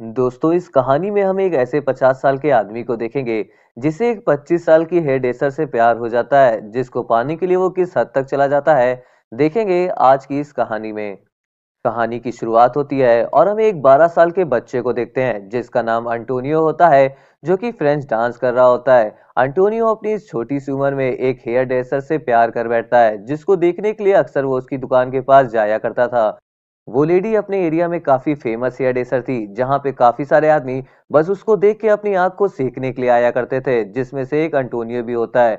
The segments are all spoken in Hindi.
दोस्तों, इस कहानी में हम एक ऐसे 50 साल के आदमी को देखेंगे, जिसे एक 25 साल की हेयर ड्रेसर से प्यार हो जाता है, जिसको पाने के लिए वो किस हद तक चला जाता है, देखेंगे आज की इस कहानी में। कहानी की शुरुआत होती है और हम एक 12 साल के बच्चे को देखते हैं, जिसका नाम अंटोनियो होता है, जो कि फ्रेंच डांस कर रहा होता है। अंटोनियो अपनी इस छोटी सी उम्र में एक हेयर ड्रेसर से प्यार कर बैठता है, जिसको देखने के लिए अक्सर वो उसकी दुकान के पास जाया करता था। वो लेडी अपने एरिया में काफ़ी फ़ेमस हेयर डेसर थी, जहाँ पे काफ़ी सारे आदमी बस उसको देख के अपनी आँख को सेकने के लिए आया करते थे, जिसमें से एक अंटोनियो भी होता है।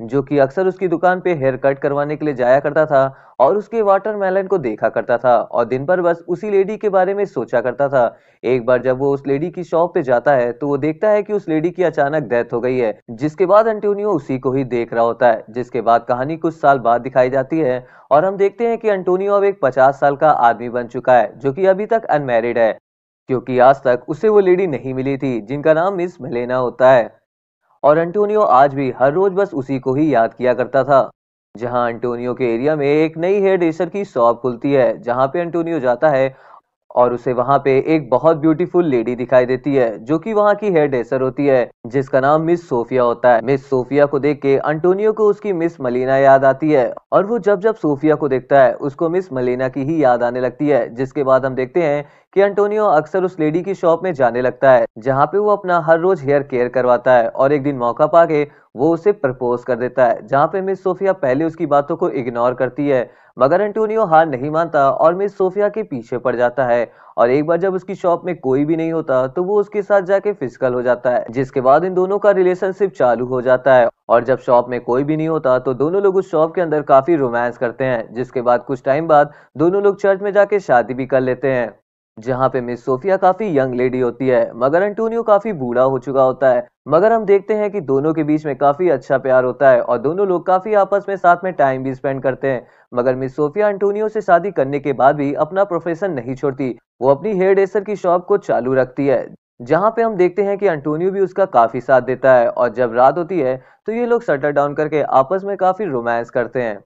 जो कि अक्सर उसकी दुकान पे हेयर कट करवाने के लिए जाया करता था और उसके वाटरमेलन को देखा करता था और दिन भर बस उसी लेडी के बारे में सोचा करता था। एक बार जब वो उस लेडी की शॉप पे जाता है तो वो देखता है कि उस लेडी की अचानक डेथ हो गई है, जिसके बाद एंटोनियो उसी को ही देख रहा होता है, जिसके बाद कहानी कुछ साल बाद दिखाई जाती है और हम देखते हैं कि एंटोनियो अब एक पचास साल का आदमी बन चुका है, जो की अभी तक अनमेरिड है, क्योंकि आज तक उसे वो लेडी नहीं मिली थी, जिनका नाम मिस मेलेना होता है। और एंटोनियो आज भी हर रोज बस उसी को ही याद किया करता था। जहाँ एंटोनियो के एरिया में एक नई हेयर ड्रेसर की शॉप खुलती है, जहाँ पे एंटोनियो जाता है और उसे वहाँ पे एक बहुत ब्यूटीफुल लेडी दिखाई देती है, जो कि वहाँ की हेयर ड्रेसर होती है, जिसका नाम मिस सोफिया होता है। मिस सोफिया को देख के अंटोनियो को उसकी मिस मलीना याद आती है और वो जब जब सोफिया को देखता है, उसको मिस मलीना की ही याद आने लगती है, जिसके बाद हम देखते हैं कि एंटोनियो अक्सर उस लेडी की शॉप में जाने लगता है, जहाँ पे वो अपना हर रोज हेयर केयर करवाता है और एक दिन मौका पाके वो उसे प्रपोज कर देता है, जहाँ पे मिस सोफिया पहले उसकी बातों को इग्नोर करती है। मगर एंटोनियो हार नहीं मानता और मिस सोफिया के पीछे पड़ जाता है और एक बार जब उसकी शॉप में कोई भी नहीं होता तो वो उसके साथ जाके फ़िज़िकल हो जाता है, जिसके बाद इन दोनों का रिलेशनशिप चालू हो जाता है। और जब शॉप में कोई भी नहीं होता तो दोनों लोग उस शॉप के अंदर काफ़ी रोमांस करते हैं, जिसके बाद कुछ टाइम बाद दोनों लोग चर्च में जाके शादी भी कर लेते हैं। जहाँ पे मिस सोफिया काफ़ी यंग लेडी होती है, मगर एंटोनियो काफ़ी बूढ़ा हो चुका होता है। मगर हम देखते हैं कि दोनों के बीच में काफ़ी अच्छा प्यार होता है और दोनों लोग काफ़ी आपस में साथ में टाइम भी स्पेंड करते हैं। मगर मिस सोफिया एंटोनियो से शादी करने के बाद भी अपना प्रोफेशन नहीं छोड़ती, वो अपनी हेयर ड्रेसर की शॉप को चालू रखती है, जहाँ पे हम देखते हैं कि एंटोनियो भी उसका काफ़ी साथ देता है और जब रात होती है तो ये लोग शटर डाउन करके आपस में काफ़ी रोमांस करते हैं।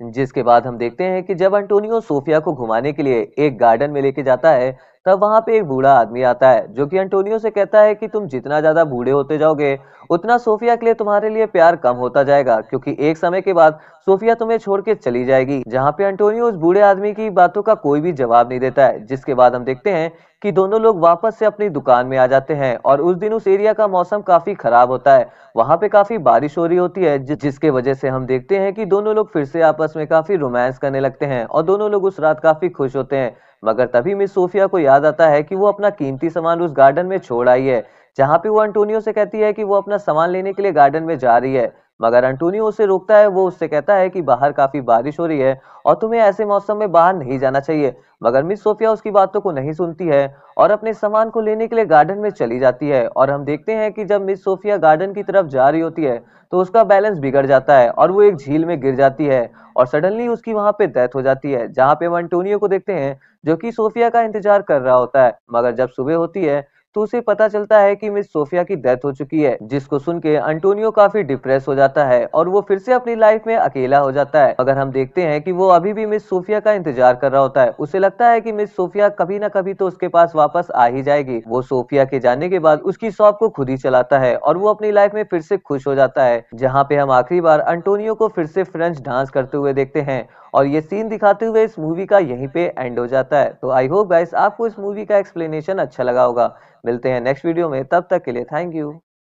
जिसके बाद हम देखते हैं कि जब एंटोनियो सोफिया को घुमाने के लिए एक गार्डन में लेके जाता है तब वहाँ पे एक बूढ़ा आदमी आता है, जो कि अंटोनियो से कहता है कि तुम जितना ज़्यादा बूढ़े होते जाओगे, उतना सोफिया के लिए तुम्हारे लिए प्यार कम होता जाएगा, क्योंकि एक समय के बाद सोफिया तुम्हें छोड़ के चली जाएगी, जहाँ पे अंटोनियो उस बूढ़े आदमी की बातों का कोई भी जवाब नहीं देता है, जिसके बाद हम देखते हैं कि दोनों लोग वापस से अपनी दुकान में आ जाते हैं, और उस दिन उस एरिया का मौसम काफ़ी खराब होता है, वहाँ पे काफ़ी बारिश हो रही होती है जिसके वजह से हम देखते हैं कि दोनों लोग फिर से आपस में काफ़ी रोमांस करने लगते हैं, और दोनों लोग उस रात काफ़ी खुश होते हैं। मगर तभी मिस सोफिया को याद आता है कि वो अपना कीमती सामान उस गार्डन में छोड़ आई है, जहाँ पे वो एंटोनियो से कहती है कि वो अपना सामान लेने के लिए गार्डन में जा रही है। मगर अंटोनियो उसे रोकता है, वो उससे कहता है कि बाहर काफ़ी बारिश हो रही है और तुम्हें ऐसे मौसम में बाहर नहीं जाना चाहिए। मगर मिस सोफिया उसकी बातों को नहीं सुनती है और अपने सामान को लेने के लिए गार्डन में चली जाती है और हम देखते हैं कि जब मिस सोफिया गार्डन की तरफ़ जा रही होती है तो उसका बैलेंस बिगड़ जाता है और वो एक झील में गिर जाती है और सडनली उसकी वहाँ पे डेथ हो जाती है, जहाँ पे हम अंटोनियो को देखते हैं जो कि सोफिया का इंतज़ार कर रहा होता है। मगर जब सुबह होती है तो उसे पता चलता है कि मिस सोफिया की डेथ हो चुकी है, जिसको सुन के अंटोनियो काफ़ी डिप्रेस हो जाता है और वो फिर से अपनी लाइफ में अकेला हो जाता है। अगर हम देखते हैं कि वो अभी भी मिस सोफिया का इंतज़ार कर रहा होता है, उसे लगता है कि मिस सोफिया कभी ना कभी तो उसके पास वापस आ ही जाएगी। वो सोफिया के जाने के बाद उसकी शॉप को खुद ही चलाता है और वो अपनी लाइफ में फिर से खुश हो जाता है, जहाँ पे हम आखिरी बार अंटोनियो को फिर से फ्रेंच डांस करते हुए देखते हैं और ये सीन दिखाते हुए इस मूवी का यहीं पे एंड हो जाता है। तो आई होप गाइस आपको इस मूवी का एक्सप्लेनेशन अच्छा लगा होगा। मिलते हैं नेक्स्ट वीडियो में। तब तक के लिए थैंक यू